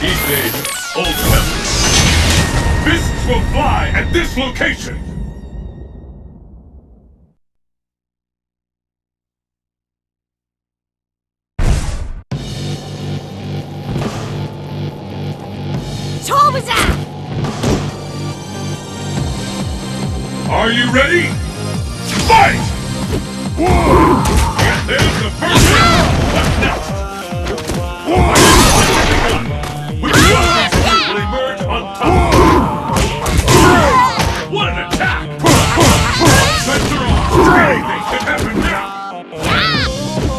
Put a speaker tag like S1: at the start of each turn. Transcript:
S1: These days, old weapons. Fists will fly at this location!